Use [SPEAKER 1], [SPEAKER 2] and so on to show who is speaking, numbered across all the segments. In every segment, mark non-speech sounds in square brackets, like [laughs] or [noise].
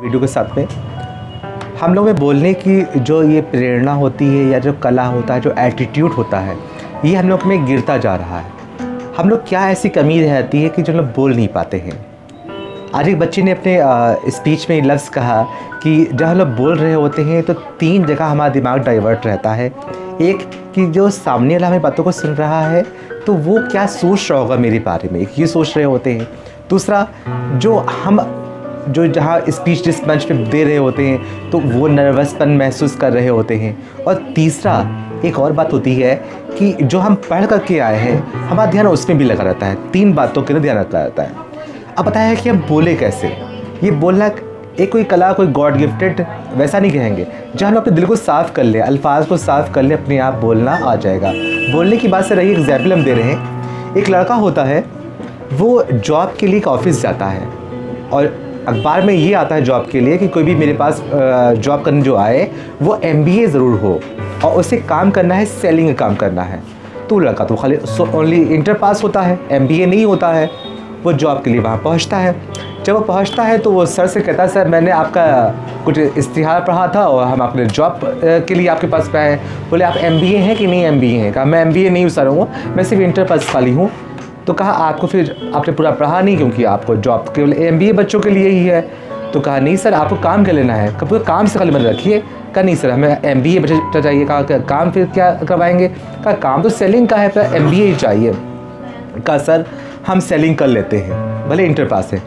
[SPEAKER 1] Video के साथ में हम लोग में बोलने की जो ये प्रेरणा होती है या जो कला होता है, जो एटीट्यूड होता है, ये हम लोग में गिरता जा रहा है। हम लोग क्या ऐसी कमी रहती है कि जो लोग बोल नहीं पाते हैं? आज एक बच्चे ने अपने स्पीच में लफ्ज़ कहा कि जब हम लोग बोल रहे होते हैं तो तीन जगह हमारा दिमाग डाइवर्ट रहता है। एक कि जो सामने वाला हमें बातों को सुन रहा है तो वो क्या सोच रहा होगा मेरे बारे में? ये सोच रहे होते हैं। दूसरा, जो हम जो जहाँ स्पीच जिस मंच पे दे रहे होते हैं तो वो नर्वसपन महसूस कर रहे होते हैं। और तीसरा, एक और बात होती है कि जो हम पढ़ करके आए हैं, हमारा ध्यान उसमें भी लगा रहता है। तीन बातों के लिए ध्यान रखा रहता है। अब पता है कि हम बोले कैसे? ये बोलना एक कोई कला, कोई गॉड गिफ्टेड वैसा नहीं कहेंगे। जहाँ हम अपने दिल को साफ़ कर ले, अल्फाज को साफ़ कर ले, अपने आप बोलना आ जाएगा। बोलने की बात से रही एग्ज़ाम्पल हम दे रहे हैं। एक लड़का होता है, वो जॉब के लिए एक ऑफ़िस जाता है। और अखबार में ये आता है जॉब के लिए कि कोई भी मेरे पास जॉब करने जो आए, वो एमबीए ज़रूर हो और उसे काम करना है सेलिंग काम करना है। तो लड़का तो खाली ओनली इंटर पास होता है एमबीए नहीं होता है, वो जॉब के लिए वहाँ पहुँचता है। जब वो पहुँचता है तो वो सर से कहता है, सर, मैंने आपका कुछ इश्तिहार पढ़ा था और हम अपने जॉब के लिए आपके पास पाए बोले, आप एमबीए हैं कि नहीं एमबीए हैं? कहा, मैं एमबीए नहीं सर हूँ। मैं सिर्फ़ इंटर पास खाली हूँ। तो कहा, आपको फिर आपने पूरा पढ़ा नहीं क्योंकि आपको जॉब केवल एमबीए बच्चों के लिए ही है। तो कहा, नहीं सर, आपको काम कर लेना है? कब काम से खाली मत रखिए। कहा, नहीं सर, हमें एम बी ए बच्चा चाहिए। कहा काम फिर क्या करवाएँगे? कहा, काम तो सेलिंग का है, पर एम बी ए ही चाहिए। कहा, सर, हम सेलिंग कर लेते हैं, भले इंटर पास है।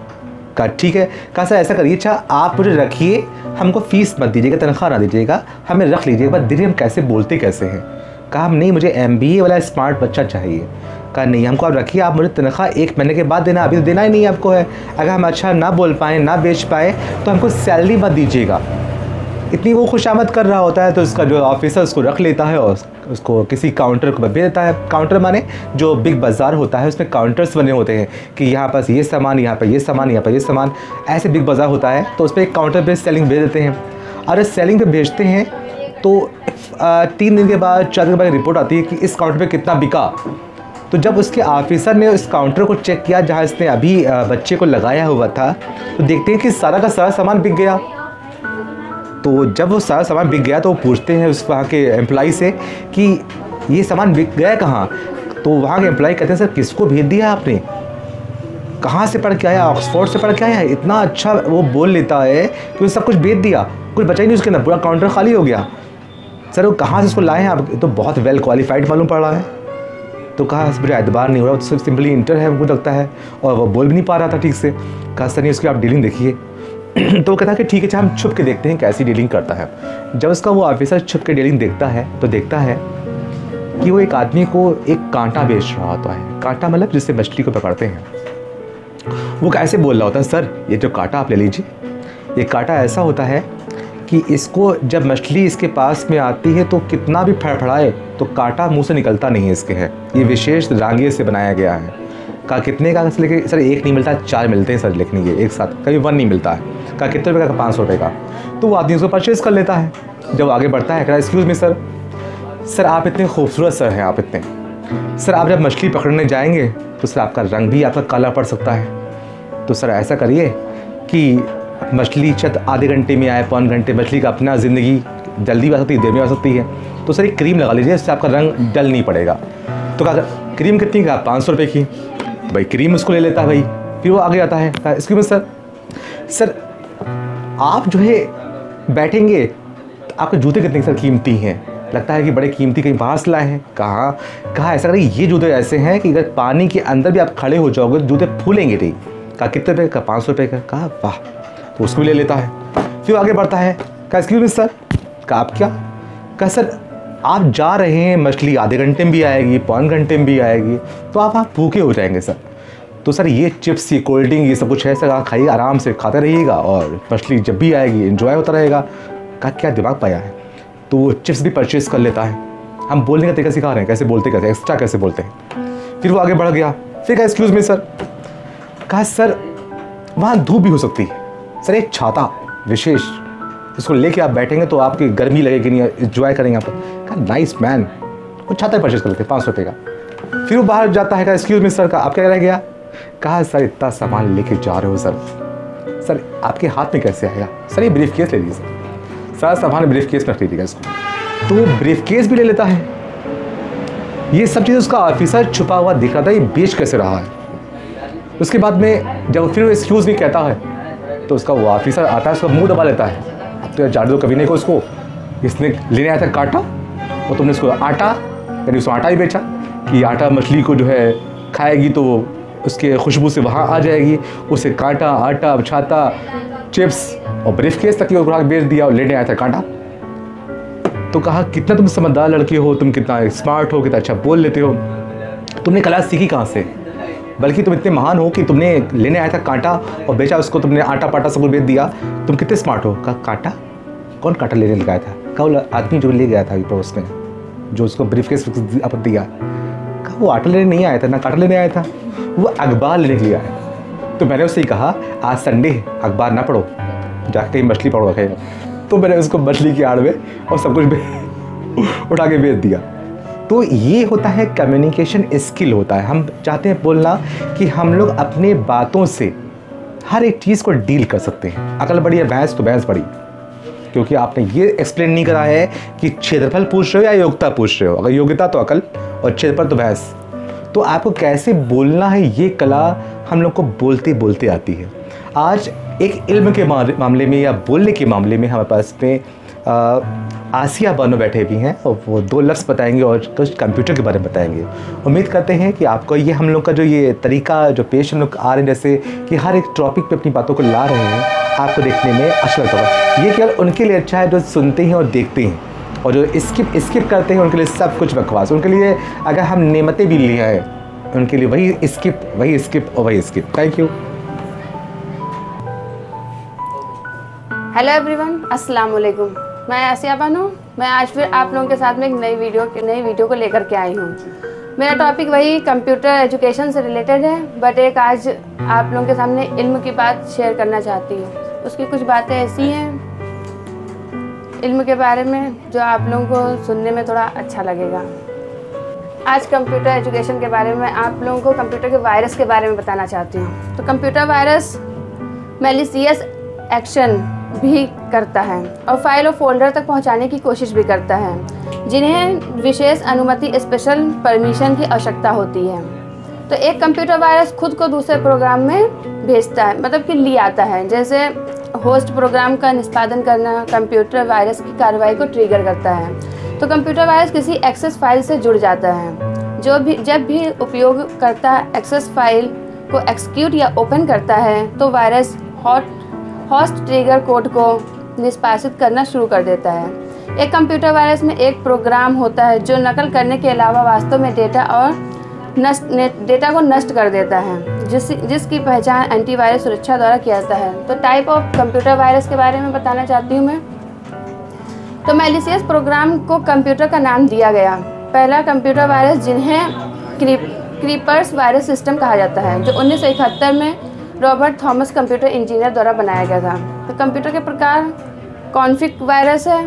[SPEAKER 1] कहा, ठीक है। कहा, सर, ऐसा करिए अच्छा आप मुझे रखिए, हमको फ़ीस मत दीजिएगा, तनख्वाह ना दीजिएगा, हमें रख लीजिएगा धीरे हम कैसे बोलते कैसे हैं? कहा, हम, नहीं, मुझे एम बी ए वाला स्मार्ट बच्चा चाहिए। कहा नहीं। हमको आप रखिए, आप मुझे तनख्वाह एक महीने के बाद देना, अभी तो देना ही नहीं आपको है। अगर हम अच्छा ना बोल पाएँ, ना बेच पाए तो हमको सैलरी मत दीजिएगा। इतनी वो खुशामद कर रहा होता है तो उसका जो ऑफिसर उसको रख लेता है और उसको किसी काउंटर को भेज देता है। काउंटर माने जो बिग बाज़ार होता है, उसमें काउंटर्स बने होते हैं कि यहाँ पास ये सामान, यहाँ पर ये सामान, यहाँ पर ये सामान। ऐसे बिग बाज़ार होता है तो उस पर एक काउंटर पर सेलिंग भेज देते हैं। इस सेलिंग पर भेजते हैं तो तीन दिन के बाद, चार दिन के बाद रिपोर्ट आती है कि इस काउंटर पर कितना बिका। तो जब उसके ऑफिसर ने उस काउंटर को चेक किया जहाँ इसने अभी बच्चे को लगाया हुआ था तो देखते हैं कि सारा का सारा सामान बिक गया। तो जब वो सारा सामान बिक गया तो वो पूछते हैं उस वहाँ के एम्प्लॉई से कि ये सामान बिक गया कहाँ? तो वहाँ के एम्प्लॉय कहते हैं, सर, किसको भेज दिया आपने? कहाँ से पढ़ के आया? ऑक्सफोर्ड से पढ़ के आया? इतना अच्छा वो बोल लेता है कि वो सब कुछ बेच दिया। कुछ बचा ही नहीं उसके अंदर, पूरा काउंटर खाली हो गया। सर, वो कहाँ से उसको लाए हैं आप? तो बहुत वेल क्वालिफाइड मालूम पड़ रहा है। तो कहा मुझे एतबार नहीं हो रहा तो सिर्फ़ सिंपली इंटर है मुझे लगता है। और वो बोल भी नहीं पा रहा था ठीक से। कहा, सर नहीं उसकी आप डीलिंग देखिए। [clears throat] तो वो कहता कि ठीक है हम छुप के देखते हैं कैसी डीलिंग करता है। जब उसका वो ऑफिसर छुप के डीलिंग देखता है तो देखता है कि वो एक आदमी को एक कांटा बेच रहा होता है। कांटा मतलब जिससे मछली को पकड़ते हैं। वो कैसे बोल रहा होता है, सर, ये जो कांटा आप ले लीजिए, ये कांटा ऐसा होता है कि इसको जब मछली इसके पास में आती है तो कितना भी फड़फड़ाए तो कांटा मुँह से निकलता नहीं है इसके है। ये विशेष रांगिए से बनाया गया है। कहा कितने का लेके सर, एक नहीं मिलता, चार मिलते हैं सर लिखने के, एक साथ। कभी वन नहीं मिलता है। कहा कितने रुपये का, पाँच सौ रुपये का? तो वो आदमी उसको परचेज़ कर लेता है। जब आगे बढ़ता है, कहा एक्सक्यूज़ मी सर सर आप इतने खूबसूरत सर हैं, आप इतने. सर आप जब मछली पकड़ने जाएँगे तो सर आपका रंग भी आपका काला पड़ सकता है। तो सर ऐसा करिए कि मछली छत आधे घंटे में आए, पौन घंटे मछली का अपना ज़िंदगी जल्दी भी आ सकती है, देर में आ सकती है। तो सर, एक क्रीम लगा लीजिए इससे आपका रंग डल नहीं पड़ेगा। तो कहा, क्रीम कितनी का? पाँच सौ रुपये की। भाई, क्रीम उसको ले लेता है भाई, फिर वो आगे आता है। इसके में सर सर, आप जो है, बैठेंगे तो आपके जूते कितने सर कीमती हैं? लगता है कि बड़े कीमती कहीं बाहर से लाए हैं। कहाँ कहाँ, ऐसा करें ये जूते ऐसे हैं कि अगर पानी के अंदर भी आप खड़े हो जाओगे जूते फूलेंगे नहीं। कहा, कितने रुपये का पाँच सौ रुपये का। कहा, वाह! तो उसको भी ले लेता है। फिर आगे बढ़ता है। कहा एक्सक्यूज मी सर कहा, आप क्या? कहा सर आप जा रहे हैं, मछली आधे घंटे में भी आएगी, पौन घंटे में भी आएगी तो आप आप भूखे हो जाएँगे सर तो सर ये चिप्स ये कोल्ड ड्रिंक ये सब कुछ है सर खाइए, आराम से खाते रहिएगा और मछली जब भी आएगी इन्जॉय होता रहेगा। कहा, क्या दिमाग पाया है? तो वो चिप्स भी परचेज़ कर लेता है। हम बोलने का तरीका सिखा रहे हैं, कैसे बोलते, कैसे एक्स्ट्रा कैसे बोलते हैं। फिर वो आगे बढ़ गया। फिर कहा एक्सक्यूज़ मी सर कहा सर वहाँ धूप भी हो सकती है। सर, एक छाता, विशेष। इसको लेके आप बैठेंगे तो आपकी गर्मी लगेगी नहीं इन्जॉय करेंगे आप। कहा नाइस मैन वो छाता परचेज कर लेते हैं पाँच सौ रुपये का। फिर वो बाहर जाता है, कहा एक्सक्यूज़ मी सर का आप क्या रह गया? कहा सर इतना सामान लेके जा रहे हो सर सर आपके हाथ में कैसे आएगा सर ये ब्रीफ केस ले लीजिए सर सारा सामान ब्रीफ केस में रख लीजिएगा इसको। तो वो ब्रीफ केस भी ले लेता है। ये सब चीज़ उसका ऑफिसर छुपा हुआ दिख रहा था, ये बेच कैसे रहा है? उसके बाद में जब फिर वो एक्सक्यूज़ नहीं कहता है तो उसका वो ऑफिसर आता है, उसका मुँह दबा लेता है। अब तो यार जाड़ दो कभी नहीं को। उसको इसने लेने आया था काटा, और तुमने उसको आटा, यानी उसको आटा ही बेचा, कि आटा मछली को जो है खाएगी तो उसके खुशबू से वहाँ आ जाएगी। उसे कांटा, आटा, छाता, चिप्स और ब्रीफ केस तक उड़ा बेच दिया और लेने आया था कांटा। तो कहा, कितना तुम समझदार लड़के हो, तुम कितना स्मार्ट हो, कितना अच्छा बोल लेते हो। तुमने कला सीखी कहाँ से? बल्कि तुम इतने महान हो कि तुमने लेने आया था कांटा और बेचा, उसको तुमने आटा पाटा सब कुछ बेच दिया। तुम कितने स्मार्ट हो? कहा, कांटा? कौन कांटा लेने लगाया था? कहा आदमी जो ले गया था पड़ोस में, जो उसको ब्रीफ केस दिया। कहा, वो आटा लेने नहीं आया था, ना कांटा लेने आया था, वो अखबार लेने के लिए आया तो मैंने उससे ही कहा, आज संडे अखबार ना पढ़ो, जाके कहीं मछली पढ़ो रखे तो मैंने उसको मछली की आड़ में और सब कुछ [laughs] उठा के बेच दिया। तो ये होता है कम्युनिकेशन स्किल होता है। हम चाहते हैं बोलना कि हम लोग अपने बातों से हर एक चीज़ को डील कर सकते हैं। अकल बड़ी है भैंस तो भैंस बड़ी। क्योंकि आपने ये एक्सप्लेन नहीं करा है कि क्षेत्रफल पूछ रहे हो या योग्यता पूछ रहे हो। अगर योग्यता तो अकल और क्षेत्रफल तो भैंस तो आपको कैसे बोलना है ये कला हम लोग को बोलते बोलते आती है। आज एक इल्म के मामले में या बोलने के मामले में हमारे पास में आसिया बानो बैठे भी हैं, और वो दो लफ्ज़ बताएँगे और कुछ कंप्यूटर के बारे में बताएँगे। उम्मीद करते हैं कि आपको ये हम लोग का जो ये तरीका, जो पेश हम लोग आ रहे हैं, जैसे कि हर एक टॉपिक पे अपनी बातों को ला रहे हैं, आपको देखने में अच्छा लगता होगा। ये केवल उनके लिए अच्छा है जो सुनते हैं और देखते हैं, और जो स्किप स्किप करते हैं, उनके लिए सब कुछ बकवास। उनके लिए अगर हम नेमतें भी लिए हैं, उनके लिए वही स्किप वही स्किप और वही skip thank you
[SPEAKER 2] hello everyone अस्सलाम वालेकुम मैं आसिया बानू मैं आज फिर आप लोगों के साथ में एक नई वीडियो नई वीडियो को लेकर के आई हूँ। मेरा टॉपिक वही कंप्यूटर एजुकेशन से रिलेटेड है बट एक आज आप लोगों के सामने इल्म की बात शेयर करना चाहती हूँ। उसकी कुछ बातें ऐसी हैं, इल्म के बारे में, जो आप लोगों को सुनने में थोड़ा अच्छा लगेगा। आज कंप्यूटर एजुकेशन के बारे में आप लोगों को कंप्यूटर के वायरस के बारे में बताना चाहती हूँ। तो कंप्यूटर वायरस मेलिसियस एक्शन भी करता है और फ़ाइल और फोल्डर तक पहुँचाने की कोशिश भी करता है, जिन्हें विशेष अनुमति स्पेशल परमिशन की आवश्यकता होती है। तो एक कंप्यूटर वायरस खुद को दूसरे प्रोग्राम में भेजता है मतलब कि ले आता है। जैसे होस्ट प्रोग्राम का निष्पादन करना कंप्यूटर वायरस की कार्रवाई को ट्रिगर करता है। तो कंप्यूटर वायरस किसी एक्सेस फ़ाइल से जुड़ जाता है। जो भी, जब भी उपयोगकर्ता एक्सेस फ़ाइल को एक्सक्यूट या ओपन करता है तो virus hot host trigger code को निष्पादित करना शुरू कर देता है। एक कंप्यूटर वायरस में एक प्रोग्राम होता है जो नकल करने के अलावा वास्तव में डेटा और नष्ट डेटा को नष्ट कर देता है, जिस, जिसकी पहचान एंटीवायरस सुरक्षा द्वारा किया जाता है। तो टाइप ऑफ़ कंप्यूटर वायरस के बारे में बताना चाहती हूँ मैं। तो मेलिसियस प्रोग्राम को कंप्यूटर का नाम दिया गया। पहला कंप्यूटर वायरस जिन्हें क्रीप क्रीपर्स वायरस सिस्टम कहा जाता है, जो उन्नीस सौ इकहत्तर में रॉबर्ट थॉमस कंप्यूटर इंजीनियर द्वारा बनाया गया था। तो कंप्यूटर के प्रकार कॉन्फिक वायरस है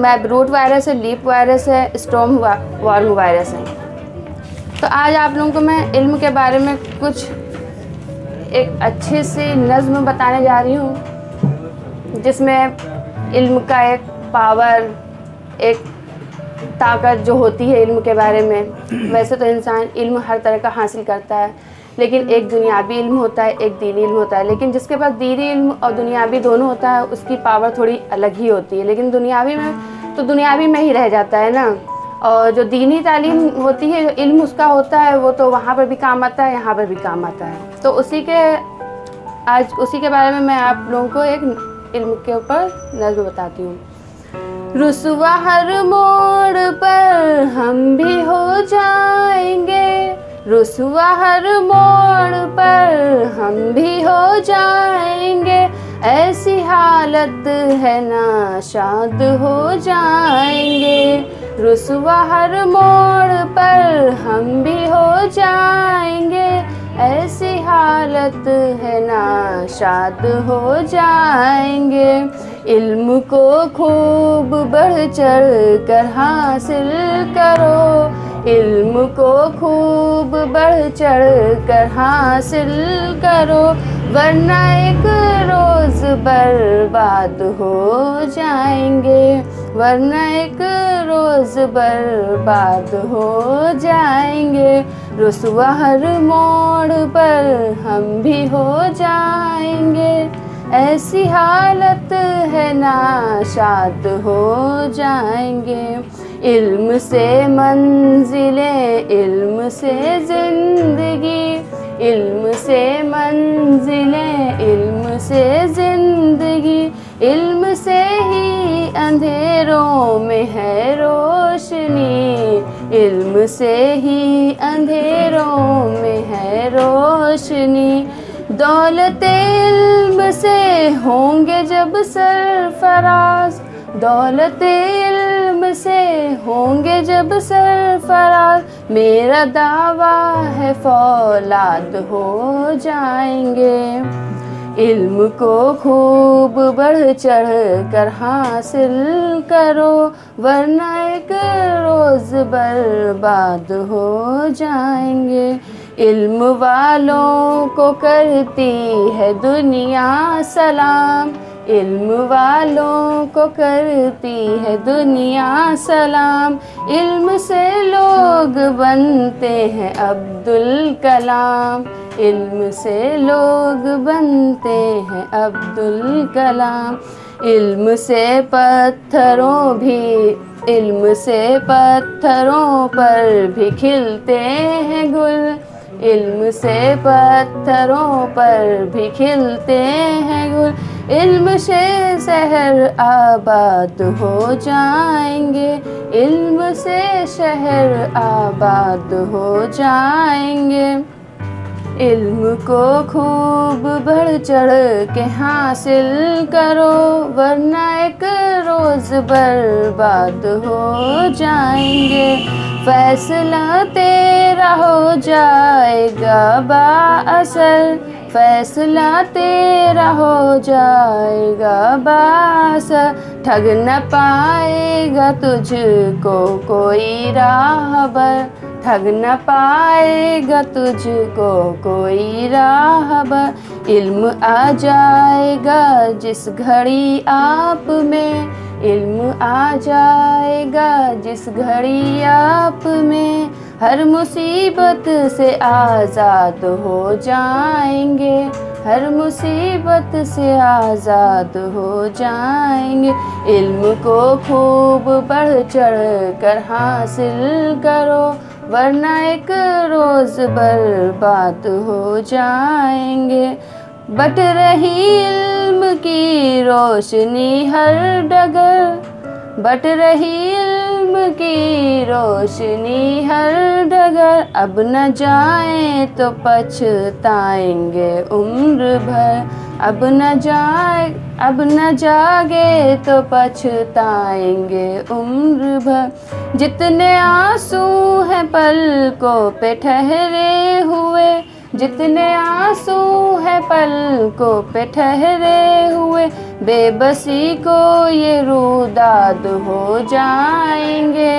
[SPEAKER 2] मैबरूट वायरस है, लीप वायरस है, स्टोम वार्म वायरस है। तो आज आप लोगों को मैं इल्म के बारे में कुछ एक अच्छी सी नज़म बताने जा रही हूँ, जिसमें इल्म का एक पावर, एक ताकत जो होती है इल्म के बारे में, वैसे तो इंसान इल्म हर तरह का हासिल करता है। लेकिन एक दुनियावी इल्म होता है, एक दीनी इल्म होता है। लेकिन जिसके पास दीनी इल्म और दुनियावी दोनों होता है, उसकी पावर थोड़ी अलग ही होती है। लेकिन दुनियावी में तो दुनियावी में ही रह जाता है ना। और जो दीनी तालीम होती है जो इल्म उसका होता है, वो तो वहाँ पर भी काम आता है, यहाँ पर भी काम आता है। तो उसी के, आज उसी के बारे में मैं आप लोगों को एक इल्म के ऊपर नज़र बताती हूँ। रुसवा हर मोड़ पर हम भी हो जाएँगे। रुसवा हर मोड़ पर हम भी हो जाएँगे। ऐसी हालत है ना शाद हो जाएँगे। रुसवा हर मोड़ पर हम भी हो जाएँगे। ऐसी हालत है ना शाद हो जाएँगे। इल्म को खूब बढ़ चढ़ कर हासिल करो। इल्म को खूब बढ़ चढ़ कर हासिल करो, वरना एक रोज बर्बाद हो जाएँगे। वरना एक रोज बर्बाद हो जाएँगे। रुसवा हर मोड़ पर हम भी हो जाएँगे। ऐसी हालत है ना शाद हो जाएँगे। इल्म से मंजिले, इल्म से ज़िंदगी, इल्म से मंजिले, इल्म से ज़िंदगी, इल्म से ही अंधेरों में है रोशनी, इल्म से ही अंधेरों में है रोशनी। दौलत इल्म से होंगे जब सरफराज, दौलत इल्म से होंगे जब सरफराज मेरा दावा है फौलाद हो जाएँगे। इल्म को खूब बढ़ चढ़ कर हासिल करो, वरना एक रोज़ बर्बाद हो जाएँगे। इल्म वालों को करती है दुनिया सलाम। इल्म वालों को करती है दुनिया सलाम। इल्म से लोग बनते हैं अब्दुल कलाम। इल्म से लोग बनते हैं अब्दुल कलाम। इल्म से पत्थरों भी, इल्म से पत्थरों पर भी खिलते हैं गुल। इल्म से पत्थरों पर भी खिलते हैं गुल। इल्म से शहर आबाद हो जाएँगे। इल्म से शहर आबाद हो जाएँगे। इल्म को खूब बढ़ चढ़ के हासिल करो, वरना एक रोज़ बर्बाद हो जाएँगे। फैसला तेरा हो जाएगा बाअसर फैसला तेरा हो जाएगा बाअसर ठग न पाएगा तुझको कोई राहबर ठग न पाएगा तुझको कोई राहब इल्म आ जाएगा जिस घड़ी आप में। इल्म आ जाएगा जिस घड़ी आप में। हर मुसीबत से आज़ाद हो जाएँगे। हर मुसीबत से आज़ाद हो जाएँगे। इल्म को खूब बढ़ चढ़ कर हासिल करो। वरना एक रोज़ बर्बाद हो जाएँगे। बट रही इल्म की रोशनी हर डगर। बट रही इल्म की रोशनी हर डगर। अब न जाए तो पछताएँगे उम्र भर। अब न जाए, अब न जागे तो पछताएँगे उम्र भर। जितने आँसू हैं पलकों पे ठहरे हुए, जितने आँसू हैं पलकों पे ठहरे हुए, बेबसी को ये रूदाद हो जाएँगे।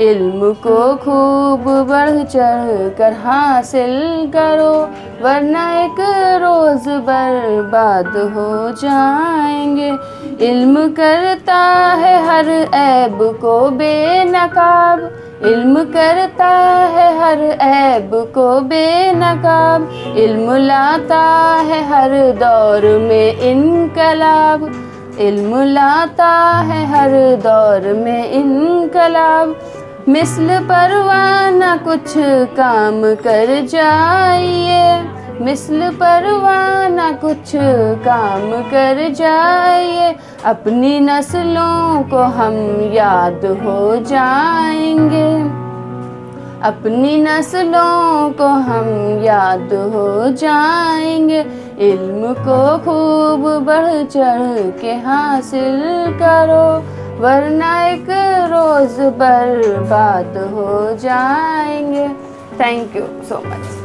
[SPEAKER 2] इल्म को खूब बढ़ चढ़ कर हासिल करो वरना एक रोज़ बर्बाद हो जाएँगे। इल्म करता है हर ऐब को बेनकाब। इल्म करता है हर ऐब को बेनकाब। इल्म लाता है हर दौर में इनकलाब। इल्म लाता है हर दौर में इनकलाब। मिसल परवाना कुछ काम कर जाइए। मिसल परवाना कुछ काम कर जाइए। अपनी नस्लों को हम याद हो जाएँगे। अपनी नस्लों को हम याद हो जाएँगे। इल्म को खूब बढ़ चढ़ के हासिल करो। वरना एक रोज़ बर्बाद हो जाएँगे। Thank you so much